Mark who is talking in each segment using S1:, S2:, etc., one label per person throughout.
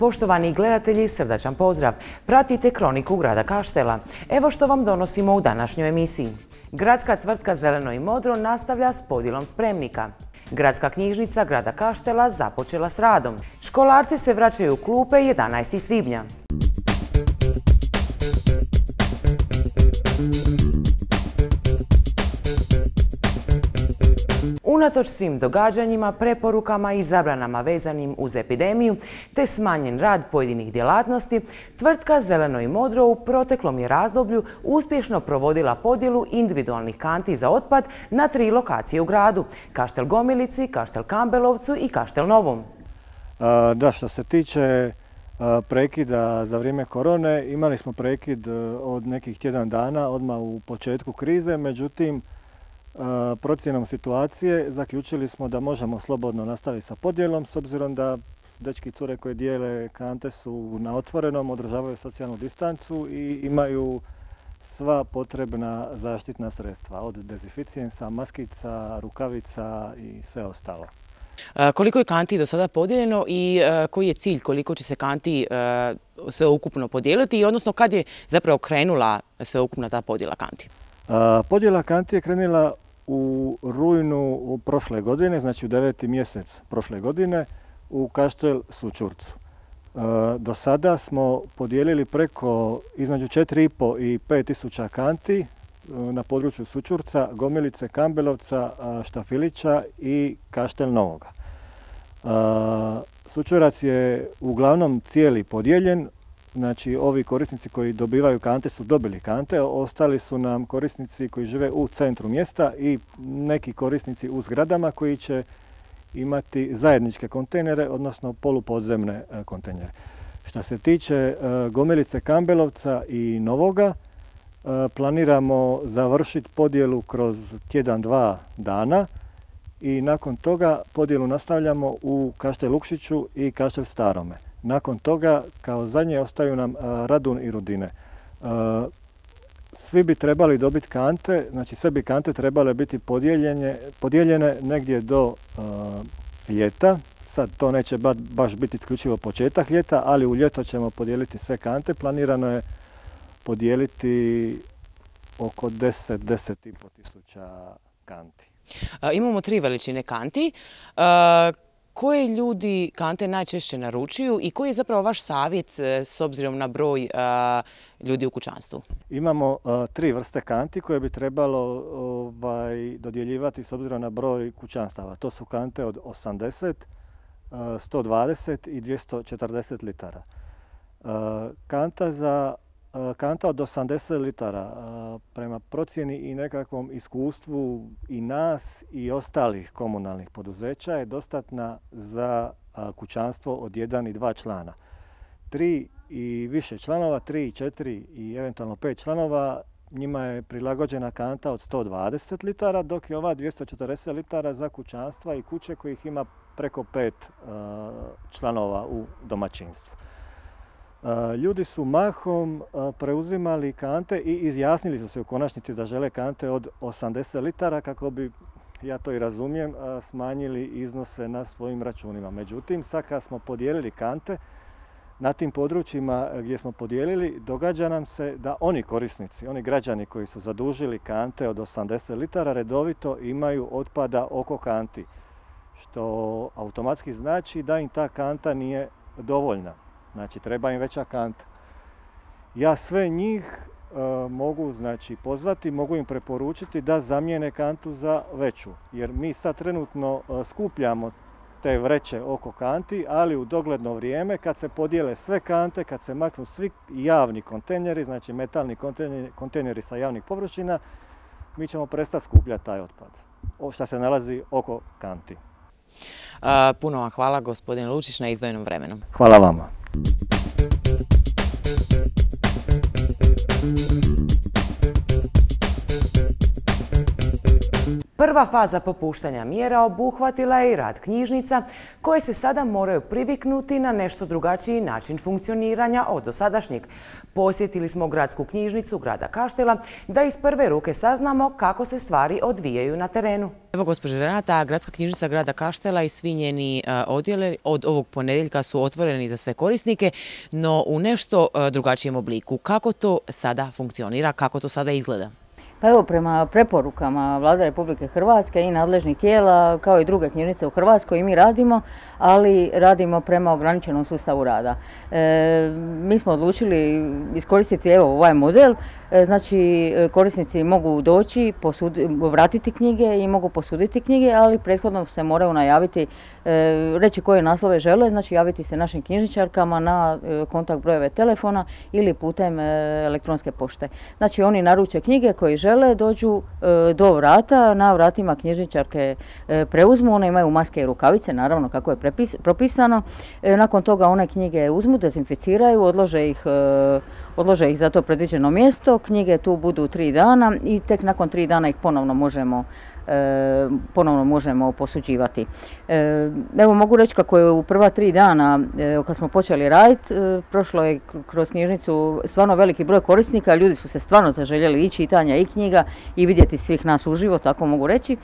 S1: Poštovani gledatelji, srdačan pozdrav. Pratite kroniku grada Kaštela. Evo što vam donosimo u današnjoj emisiji. Gradska tvrtka Zeleno i Modro nastavlja s podjelom spremnika. Gradska knjižnica grada Kaštela započela s radom. Školarci se vraćaju u klupe 11. svibnja. Unatoč svim događanjima, preporukama i zabranama vezanim uz epidemiju te smanjen rad pojedinih djelatnosti, tvrtka Zeleno i Modro u proteklom je razdoblju uspješno provodila podjelu individualnih kanti za otpad na tri lokacije u gradu, Kaštel Gomilici, Kaštel Kambelovcu i Kaštel Novom.
S2: Da, što se tiče prekida za vrijeme korone, imali smo prekid e, od nekih tjedan dana odmah u početku krize, međutim procjenom situacije zaključili smo da možemo slobodno nastaviti sa podjelom s obzirom da dečki cure koje dijele kante su na otvorenom, održavaju socijalnu distancu i imaju sva potrebna zaštitna sredstva od dezinficijensa, maskica, rukavica i sve ostalo.
S1: Koliko je kanti do sada podijeljeno i koji je cilj, koliko će se kanti sve ukupno podijeliti, odnosno kad je zapravo krenula sveukupna ta podjela kanti?
S2: Podjela kanti je krenula u rujnu prošle godine, znači u deveti mjesec prošle godine u Kaštel Sučurcu. Do sada smo podijelili preko između 4,5 i 5 tisuća kanti na području Sučurca, Gomilice, Kambelovca, Štafilića i Kaštel Novoga. Sučurac je uglavnom cijeli podijeljen, Znači, ovi korisnici koji dobivaju kante su dobili kante, ostali su nam korisnici koji žive u centru mjesta i neki korisnici u zgradama koji će imati zajedničke kontejnere, odnosno polupodzemne e, kontejnere. Što se tiče e, Gomilice Kambelovca i Novoga, e, planiramo završiti podjelu kroz tjedan, dva dana i nakon toga podjelu nastavljamo u Kaštel Lukšiću i Kaštel Starome. Nakon toga, kao zadnje, ostaju nam radun i rudine. Svi bi trebali dobiti kante, znači sve bi kante trebale biti podijeljene negdje do ljeta. Sad to neće baš biti isključivo početak ljeta, ali u ljeto ćemo podijeliti sve kante. Planirano je podijeliti oko 10, 10,5 tisuća kanti.
S1: Imamo tri veličine kanti koje ljudi kante najčešće naručuju i koji je zapravo vaš savjet e, s obzirom na broj e, ljudi u kućanstvu?
S2: Imamo e, tri vrste kanti koje bi trebalo ovaj, dodjeljivati s obzirom na broj kućanstava. To su kante od 80, 120 i 240 litara. Kanta za Kanta od 80 litara, prema procjeni i nekakvom iskustvu i nas i ostalih komunalnih poduzeća je dostatna za kućanstvo od 1 i 2 člana. Tri i više članova, 3 i 4 i eventualno 5 članova, njima je prilagođena kanta od 120 litara, dok je ova 240 litara za kućanstva i kuće kojih ima preko 5 članova u domaćinstvu. Ljudi su mahom preuzimali kante i izjasnili su se u konačnici da žele kante od 80 litara kako bi, ja to i razumijem, smanjili iznose na svojim računima. Međutim, sad kad smo podijelili kante, na tim područjima gdje smo podijelili, događa nam se da oni korisnici, oni građani koji su zadužili kante od 80 litara, redovito imaju otpada oko kanti, što automatski znači da im ta kanta nije dovoljna. Znači treba im veća kanta. Ja sve njih e, mogu znači pozvati, mogu im preporučiti da zamijene kantu za veću. Jer mi sad trenutno e, skupljamo te vreće oko kanti, ali u dogledno vrijeme kad se podijele sve kante, kad se maknu svi javni kontejneri, znači metalni kontejneri, kontejneri sa javnih površina, mi ćemo prestati skupljati taj otpad, što se nalazi oko kanti.
S1: Puno vam hvala gospodine Lučić na izdvojenom vremenu.
S2: Hvala vama. Thank you.
S1: Prva faza popuštanja mjera obuhvatila je i rad knjižnica koje se sada moraju priviknuti na nešto drugačiji način funkcioniranja od dosadašnjeg. Posjetili smo gradsku knjižnicu grada Kaštela da iz prve ruke saznamo kako se stvari odvijaju na terenu.
S3: Evo gospođa Renata, gradska knjižnica grada Kaštela i svi njeni e, odjele od ovog ponedjeljka su otvoreni za sve korisnike, no u nešto e, drugačijem obliku. Kako to sada funkcionira, kako to sada izgleda?
S4: Pa evo, prema preporukama Vlade Republike Hrvatske i nadležnih tijela, kao i druge knjižnice u Hrvatskoj, i mi radimo, ali radimo prema ograničenom sustavu rada. E, mi smo odlučili iskoristiti ovaj model znači, e, korisnici mogu doći, vratiti knjige i mogu posuditi knjige, ali prethodno se moraju najaviti, e, reći koje naslove žele, znači javiti se našim knjižničarkama na kontakt brojeve telefona ili putem elektronske pošte. Znači, oni naruče knjige koje žele, dođu do vrata, na vratima knjižničarke preuzmu, one imaju maske i rukavice, naravno kako je propisano. Nakon toga one knjige uzmu, dezinficiraju, odlože ih odlože ih za to predviđeno mjesto, knjige tu budu tri dana i tek nakon tri dana ih ponovno možemo e, ponovno možemo posuđivati. E, evo mogu reći kako je u prva tri dana e, kad smo počeli raditi, prošlo je kroz knjižnicu stvarno veliki broj korisnika, ljudi su se stvarno zaželjeli i čitanja i knjiga i vidjeti svih nas uživo, tako mogu reći.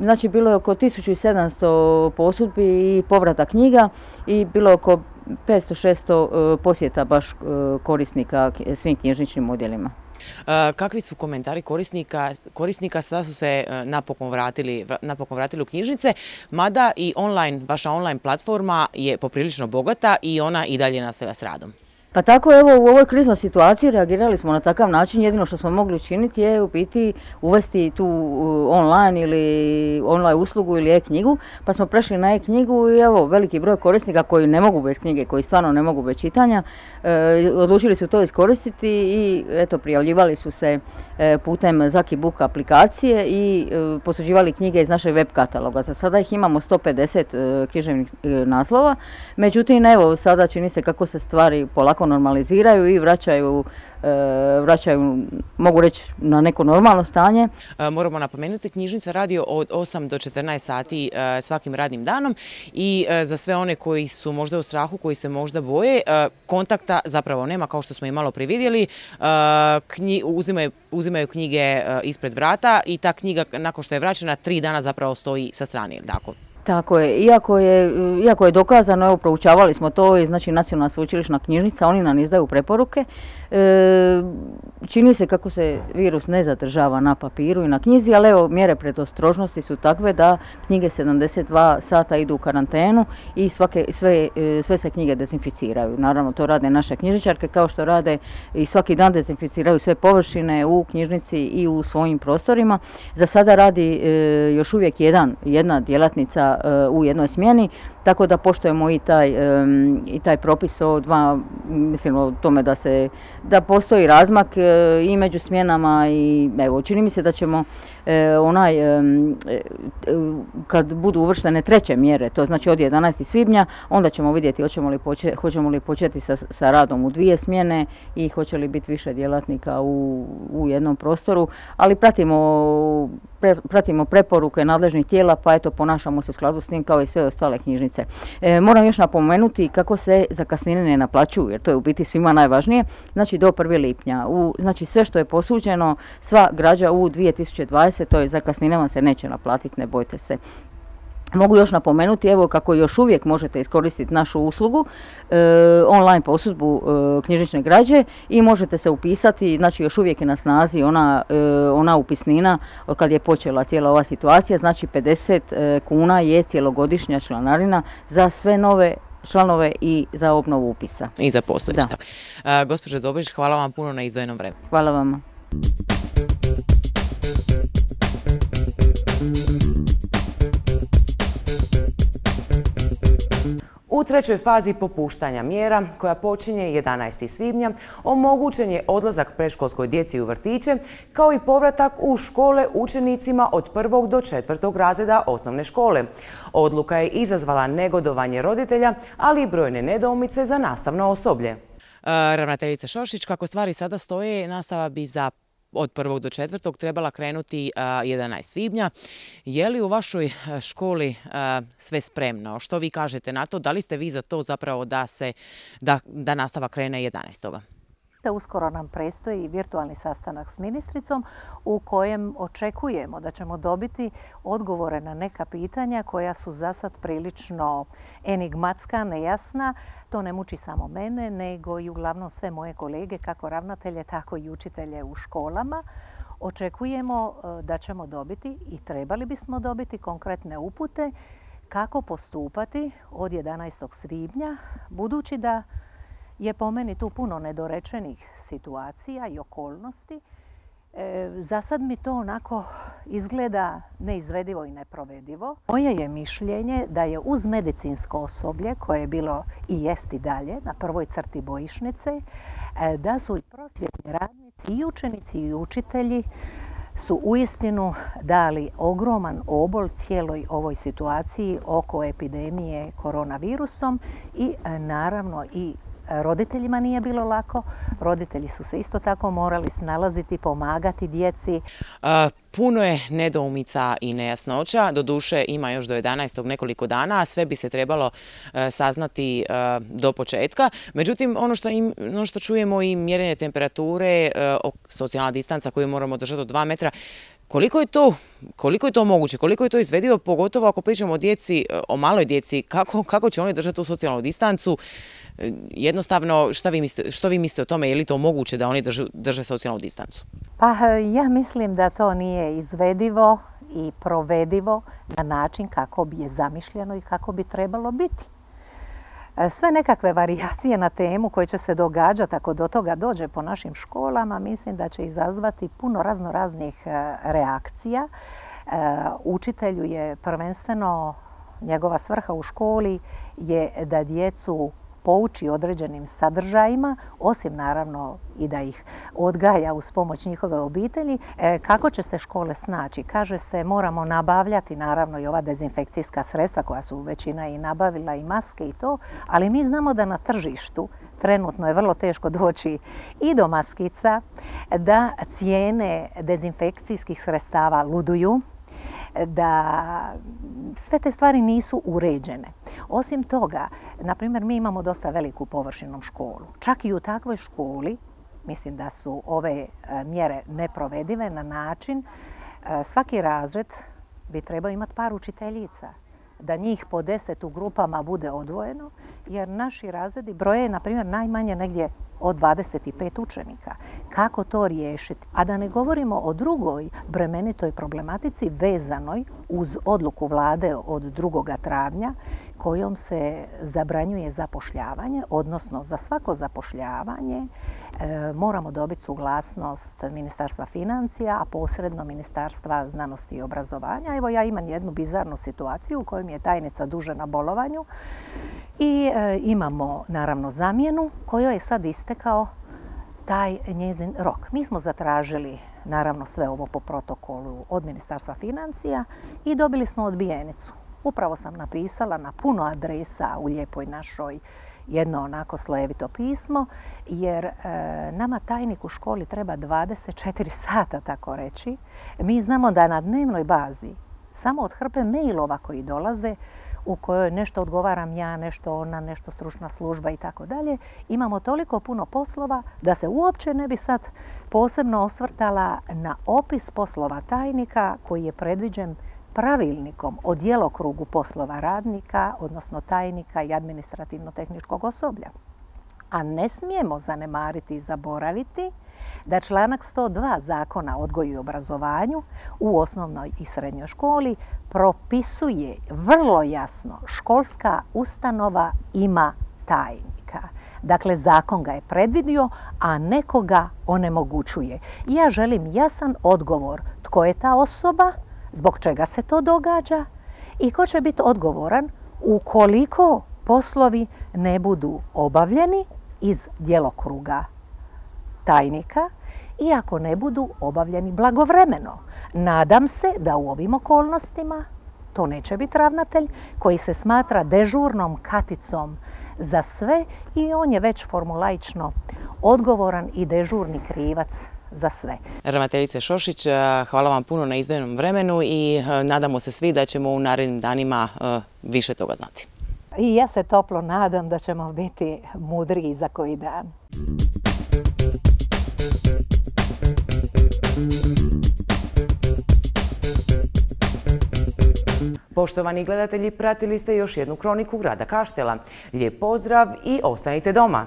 S4: Znači bilo je oko 1700 posudbi i povrata knjiga i bilo je oko 500-600 e, posjeta baš e, korisnika svim knjižničnim odjelima.
S3: E, kakvi su komentari korisnika? Korisnika sada su se napokon vratili, napokon vratili u knjižnice, mada i online, vaša online platforma je poprilično bogata i ona i dalje nastavlja s radom.
S4: Pa tako evo u ovoj kriznoj situaciji reagirali smo na takav način, jedino što smo mogli učiniti je u biti uvesti tu online ili online uslugu ili e-knjigu, pa smo prešli na e-knjigu i evo veliki broj korisnika koji ne mogu bez knjige, koji stvarno ne mogu bez čitanja, e, odlučili su to iskoristiti i eto prijavljivali su se e, putem Zaki Book aplikacije i e, posuđivali knjige iz našeg web kataloga. Za sada ih imamo 150 književnih naslova, međutim evo sada čini se kako se stvari polako normaliziraju i vraćaju e, vraćaju, mogu reći, na neko normalno stanje.
S3: E, moramo napomenuti, knjižnica radi od 8 do 14 sati e, svakim radnim danom i za sve one koji su možda u strahu, koji se možda boje, kontakta zapravo nema, kao što smo i malo prividjeli. Uzimaju, knjige ispred vrata i ta knjiga, nakon što je vraćena, tri dana zapravo stoji sa strane? Tako
S4: je, iako je, iako je dokazano, evo proučavali smo to i znači nacionalna sveučilišna knjižnica, oni nam izdaju preporuke. E, čini se kako se virus ne zadržava na papiru i na knjizi, ali evo mjere predostrožnosti su takve da knjige 72 sata idu u karantenu i svake, sve, e, sve se knjige dezinficiraju. Naravno to rade naše knjižničarke kao što rade i svaki dan dezinficiraju sve površine u knjižnici i u svojim prostorima. Za sada radi e, još uvijek jedan, jedna djelatnica u jednoj smjeni, tako da poštujemo i taj, i taj propis o dva, mislim o tome da se, da postoji razmak e, i među smjenama i evo, čini mi se da ćemo e, onaj, e, kad budu uvrštene treće mjere, to znači od 11. svibnja, onda ćemo vidjeti hoćemo li, hoćemo li početi sa, sa radom u dvije smjene i hoće li biti više djelatnika u, u jednom prostoru, ali pratimo, pratimo preporuke nadležnih tijela, pa eto ponašamo se u skladu s tim kao i sve ostale knjižnice. E, moram još napomenuti kako se zakasnine ne naplaćuju, jer to je u biti svima najvažnije, znači do 1. lipnja. U, znači sve što je posuđeno, sva građa u 2020. to je zakasninama se neće naplatiti, ne bojte se. Mogu još napomenuti evo kako još uvijek možete iskoristiti našu uslugu e, online posudbu e, knjižnične građe i možete se upisati, znači još uvijek je na snazi ona, e, ona upisnina kad je počela cijela ova situacija, znači 50 e, kuna je cjelogodišnja članarina za sve nove članove i za obnovu upisa.
S3: I za postojišta. Gospođo Dobrić, hvala vam puno na izdvojenom vremenu.
S4: Hvala vama.
S1: U trećoj fazi popuštanja mjera, koja počinje 11. svibnja, omogućen je odlazak preškolskoj djeci u vrtiće, kao i povratak u škole učenicima od prvog do četvrtog razreda osnovne škole. Odluka je izazvala negodovanje roditelja, ali i brojne nedoumice za nastavno osoblje. E,
S3: ravnateljica Šošić, kako stvari sada stoje, nastava bi za od 1. do 4. trebala krenuti 11. svibnja. Je li u vašoj školi sve spremno? Što vi kažete na to? Da li ste vi za to zapravo da se da, da nastava krene 11.
S5: Uskoro nam prestoji virtualni sastanak s ministricom u kojem očekujemo da ćemo dobiti odgovore na neka pitanja koja su za sad prilično enigmatska, nejasna. To ne muči samo mene, nego i uglavnom sve moje kolege, kako ravnatelje, tako i učitelje u školama. Očekujemo e, da ćemo dobiti i trebali bismo dobiti konkretne upute kako postupati od 11. svibnja, budući da je po meni tu puno nedorečenih situacija i okolnosti. E, za sad mi to onako izgleda neizvedivo i neprovedivo. Moje je mišljenje da je uz medicinsko osoblje, koje je bilo i jest i dalje na prvoj crti bojišnice, e, da su i prosvjetni radnici i učenici i učitelji su uistinu dali ogroman obol cijeloj ovoj situaciji oko epidemije koronavirusom i e, naravno i roditeljima nije bilo lako. Roditelji su se isto tako morali snalaziti, pomagati djeci.
S3: Puno je nedoumica i nejasnoća. Doduše ima još do 11. nekoliko dana, a sve bi se trebalo e, saznati e, do početka. Međutim, ono što, ono što čujemo i mjerenje temperature, e, socijalna distanca koju moramo držati od 2 metra, koliko je, to, koliko je to moguće, koliko je to izvedivo, pogotovo ako pričamo o djeci, o maloj djeci, kako, kako će oni držati tu socijalnu distancu? Jednostavno, šta vi mislite, što vi mislite o tome, je li to moguće da oni drže, drže socijalnu distancu?
S5: Pa ja mislim da to nije izvedivo i provedivo na način kako bi je zamišljeno i kako bi trebalo biti. E, sve nekakve varijacije na temu koje će se događati ako do toga dođe po našim školama, mislim da će izazvati puno razno raznih e, reakcija. E, učitelju je prvenstveno njegova svrha u školi je da djecu pouči određenim sadržajima, osim naravno i da ih odgaja uz pomoć njihove obitelji, e, kako će se škole snaći. Kaže se moramo nabavljati naravno i ova dezinfekcijska sredstva koja su većina i nabavila i maske i to, ali mi znamo da na tržištu trenutno je vrlo teško doći i do maskica, da cijene dezinfekcijskih sredstava luduju, da sve te stvari nisu uređene. Osim toga, na primjer, mi imamo dosta veliku površinu školu. Čak i u takvoj školi, mislim da su ove e, mjere neprovedive na način, e, svaki razred bi trebao imati par učiteljica da njih po deset u grupama bude odvojeno, jer naši razredi broje, na primjer, najmanje negdje od 25 učenika. Kako to riješiti? A da ne govorimo o drugoj bremenitoj problematici vezanoj uz odluku vlade od 2. travnja kojom se zabranjuje zapošljavanje, odnosno za svako zapošljavanje moramo dobiti suglasnost Ministarstva financija, a posredno Ministarstva znanosti i obrazovanja. Evo ja imam jednu bizarnu situaciju u kojoj je tajnica duže na bolovanju i e, imamo naravno zamjenu kojoj je sad istekao taj njezin rok. Mi smo zatražili naravno sve ovo po protokolu od Ministarstva financija i dobili smo odbijenicu. Upravo sam napisala na puno adresa u Lijepoj našoj jedno onako slojevito pismo, jer e, nama tajnik u školi treba 24 sata, tako reći. Mi znamo da na dnevnoj bazi, samo od hrpe mailova koji dolaze, u kojoj nešto odgovaram ja, nešto ona, nešto stručna služba i tako dalje, imamo toliko puno poslova da se uopće ne bi sad posebno osvrtala na opis poslova tajnika koji je predviđen pravilnikom o djelokrugu poslova radnika, odnosno tajnika i administrativno-tehničkog osoblja. A ne smijemo zanemariti i zaboraviti da članak 102 zakona o odgoju i obrazovanju u osnovnoj i srednjoj školi propisuje vrlo jasno školska ustanova ima tajnika. Dakle, zakon ga je predvidio, a nekoga onemogućuje. Ja želim jasan odgovor tko je ta osoba, zbog čega se to događa i ko će biti odgovoran ukoliko poslovi ne budu obavljeni iz djelokruga tajnika i ako ne budu obavljeni blagovremeno. Nadam se da u ovim okolnostima to neće biti ravnatelj koji se smatra dežurnom katicom za sve i on je već formulaično odgovoran i dežurni krivac za sve.
S3: Ravnateljice Šošić, hvala vam puno na izvedenom vremenu i nadamo se svi da ćemo u narednim danima više toga znati.
S5: I ja se toplo nadam da ćemo biti mudriji za koji dan.
S1: Poštovani gledatelji, pratili ste još jednu kroniku grada Kaštela. Lijep pozdrav i ostanite doma!